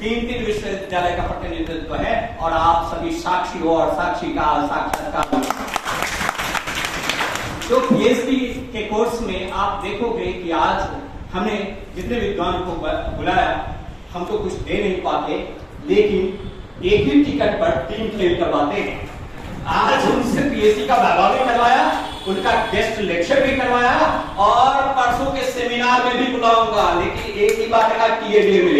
तीन विश्वविद्यालय का प्रतिनिधित्व है और आप सभी साक्षी हो और साक्षी का साक्षात्कार तो पीएचडी के कोर्स में आप देखोगे कि आज हमने जितने विद्वान को बुलाया, हम तो कुछ दे नहीं पाते, लेकिन एक ही टिकट पर तीन खेल करवाते हैं। आज उनसे पीएचडी का वैभव भी करवाया, उनका गेस्ट लेक्चर भी करवाया, और परसों के सेमिनार में भी बुलाऊँगा, लेकिन एक ही बात का टीएडी मिलेगा ये आप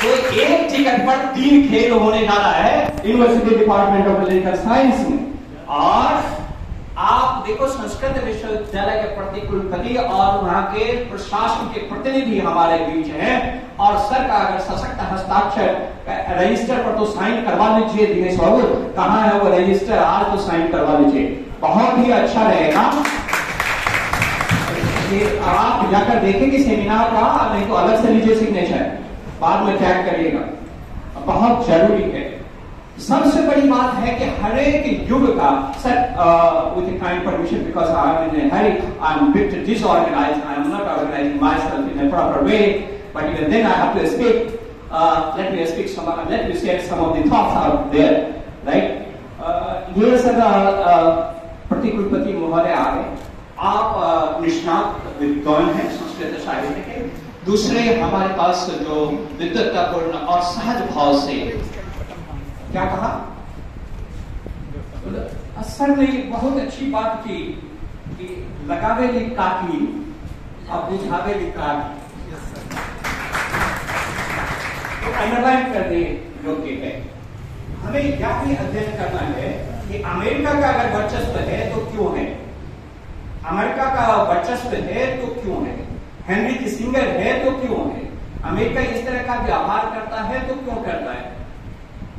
तो एक टिकट पर तीन खेल होने जा है university department of political science में। और आप देखो, संस्कृत विश्वविद्यालय के प्रति कुलपति और वहाँ के प्रशासन के प्रतिनिधि हमारे बीच हैं। और सर का अगर सशक्त हस्ताक्षर रजिस्टर पर तो साइन करवा लीजिए, दिनेश बाबू। कहा है वो रजिस्टर आज तो साइन करवा लीजिए। बहुत ही अच्छा रहेगा। आप जाकर देखेंगे सेमिनार का, नहीं तो अलग से लीजिए सिग्नेचर बाद में चेक करिएगा। बहुत ज़रूरी है। सबसे बड़ी बात है कि हर एक युग का, sir with kind permission because I am in hurry I am bit disorganised I am not organising myself in proper way but even then I have to speak let me speak some let me share some of the thoughts out there right ये sir प्रतिकुलपति महोदय आ गए आप निष्णात विद्वान हैं संस्कृत साहित्य के। दूसरे हमारे पास जो विद्वत्तापूर्ण और सहज भाव से क्या कहा? असर ने बहुत अच्छी बात की कि लगावे ली काकी और बुझावे ली काकी तो अंडरलाइन करने योग्य है। हमें यह भी अध्ययन करना है कि अमेरिका का अगर वर्चस्व है तो क्यों है? वर्चस्व है तो क्यों है? हेनरी किसिंगर है तो क्यों है? अमेरिका इस तरह का व्यवहार करता है तो क्यों करता है?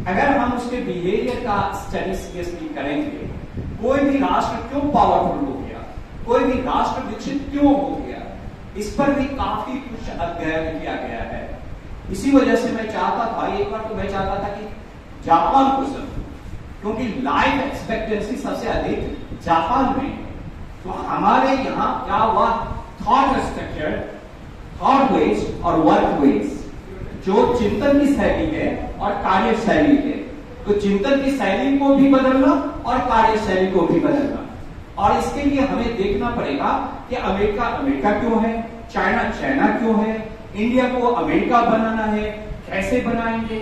अगर हम उसके बिहेवियर का स्टडी सीरियसली करेंगे, कोई भी राष्ट्र क्यों पावरफुल हो गया? कोई भी राष्ट्र विकसित क्यों हो गया? इस पर भी काफ़ी कुछ अध्ययन किया गया है। इसी वजह से मैं चाहता था एक बार तो मैं चाहता था कि जापान को सब क्योंकि लाइफ एक्सपेक्टेंसी सबसे अधिक जापान में तो हमारे यहाँ क्या हुआ? थॉट स्ट्रक्चर थॉट वेज और वर्क वेज जो चिंतन की शैली है और कार्य शैली है। तो चिंतन की शैली को भी बदलना और कार्य शैली को भी बदलना। और इसके लिए हमें देखना पड़ेगा कि अमेरिका अमेरिका क्यों है? चाइना चाइना क्यों है? इंडिया को अमेरिका बनाना है, कैसे बनाएँगे?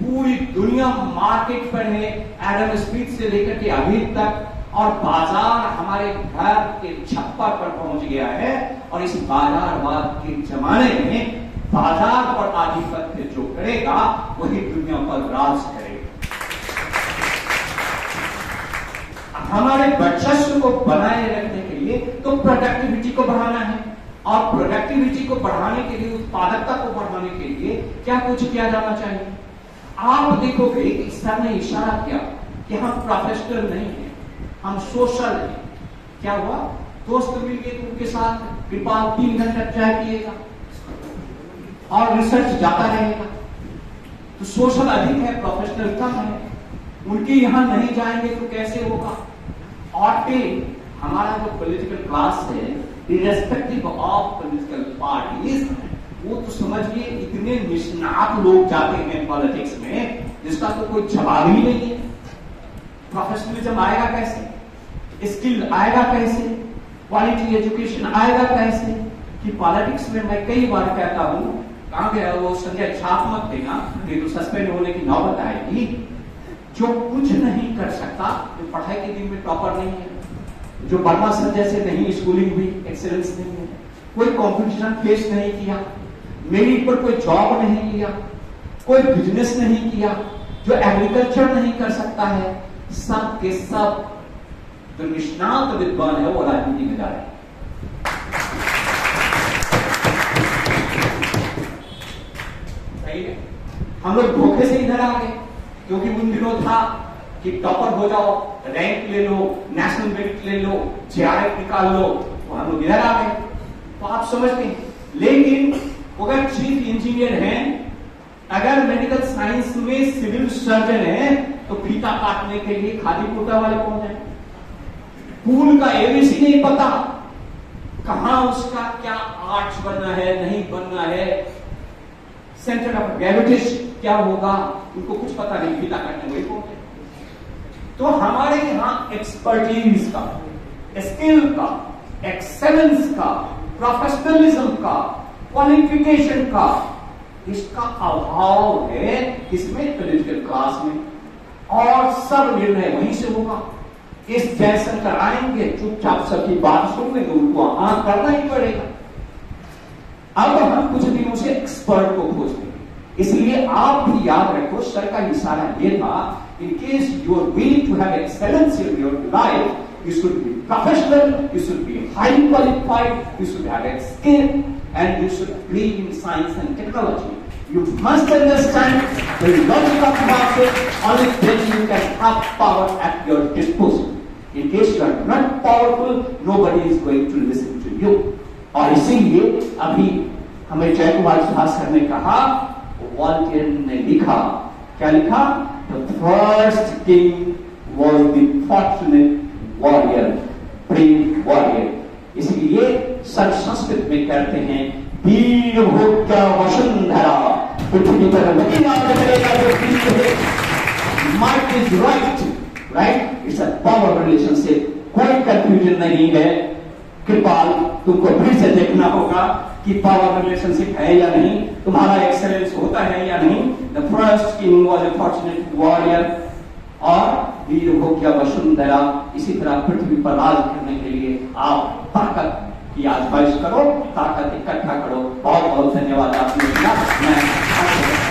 पूरी दुनिया मार्केट पर है, एडम स्मिथ से लेकर के अभी तक। और बाज़ार हमारे घर के छप्पर पर पहुँच गया है और इस बाजारवाद के जमाने में बाज़ार पर आधिपत्य जो करेगा, वही दुनिया पर राज करेगा। हमारे वर्चस्व को बनाए रखने के लिए तो प्रोडक्टिविटी को बढ़ाना है। और प्रोडक्टिविटी को बढ़ाने के लिए, उत्पादकता को बढ़ाने के लिए क्या कुछ किया जाना चाहिए? आप देखोगे कि सर ने इशारा किया कि हम प्रोफेशनल नहीं है। हम सोशल क्या हुआ? दोस्त मिल गए तो उनके साथ कृपाल तीन घंटा चाय पिएगा। और रिसर्च जाता रहेगा। तो सोशल अधिक है प्रोफेशनल कम है। उनके यहाँ नहीं जाएँगे तो कैसे होगा? और हमारा जो पॉलिटिकल क्लास है इरेस्पेक्टिव ऑफ़ पॉलिटिकल पार्टीज़ वो तो समझिए इतने निष्णात लोग जाते हैं पॉलिटिक्स में, जिसका तो कोई जवाब ही नहीं है। प्रोफेशनलिज्म आएगा कैसे? स्किल आएगा कैसे? क्वालिटी एजुकेशन आएगा कैसे? कि पॉलिटिक्स में मैं कई बार कहता हूँ, कहा गया वो संजय, छाप मत देना, नहीं तो सस्पेंड होने की नौबत आएगी। जो कुछ नहीं कर सकता, जो पढ़ाई के दिन में टॉपर नहीं है, जो बर्मा संजय से नहीं स्कूलिंग हुई एक्सेलेंस नहीं है, कोई कॉम्पिटिशन फेस नहीं किया मेरिट पर कोई जॉब नहीं लिया कोई बिज़नेस नहीं किया, जो एग्रीकल्चर नहीं कर सकता है, सब के सब जो निष्णात विद्वान है, वो राजनीति में जा रहे है। हम लोग धोखे से इधर आ गए, क्योंकि उन दिनों था कि टॉपर हो जाओ, रैंक ले लो, नेशनल मेरिट ले लो, जेआरएफ निकाल लो तो हम लोग इधर आ गए। तो आप समझते हैं। लेकिन अगर चीफ इंजीनियर हैं, अगर मेडिकल साइंस में सिविल सर्जन है तो फीता काटने के लिए खादी कुर्ता वाले कौन है? पूल का एबीसी नहीं पता। कहाँ उसका क्या आर्ट बनना है, नहीं बनना है? सेंटर ऑफ़ ग्रेविटी क्या होगा? उनको कुछ पता नहीं गीता करने वही बोलते तो हमारे यहाँ एक्सपर्टीज का स्किल का एक्सेलेंस का प्रोफेशनलिज्म का क्वालिफिकेशन का, इसका अभाव है इसमें पोलिटिकल क्लास में। और सब निर्णय वहीं से होगा। इस जयशंकर आएँगे चुपचाप सबकी बात सुनने लेंगे उनको हाँ करना ही पड़ेगा। अब हम कुछ दिनों से एक्सपर्ट को खोज लेंगे इसलिए आप भी याद रखो सर का इशारा यह था in case your you are to have excellence in your life you should be professional you should be high qualified you should have skill and you should green in science and technology You must understand the logic of the market, only then you can have power at your disposal. In case you are not powerful, nobody is going to listen to you. और इसीलिए अभी हमें जय कुमार सुभाषकर ने कहा volunteer ने लिखा। क्या लिखा? The first king was the fortunate warrior brave warrior इसलिए सर संस्कृत में कहते हैं वीर भोग्य वसुंधरा पृथ्वी पर वही राज्य करेगा जो might is right. Right it's a power relationship कोई कंफ्यूजन नहीं है। कृपाल तुमको फिर से देखना होगा कि पावर रिलेशनशिप है या नहीं। तुम्हारा एक्सेलेंस होता है या नहीं। The first king was a fortunate warrior और वीर भोग्य वसुंधरा इसी तरह पृथ्वी पर राज करने के लिए आप ताकत की आजमाइश करो, ताकत इकट्ठा करो। बहुत बहुत धन्यवाद आपने मैं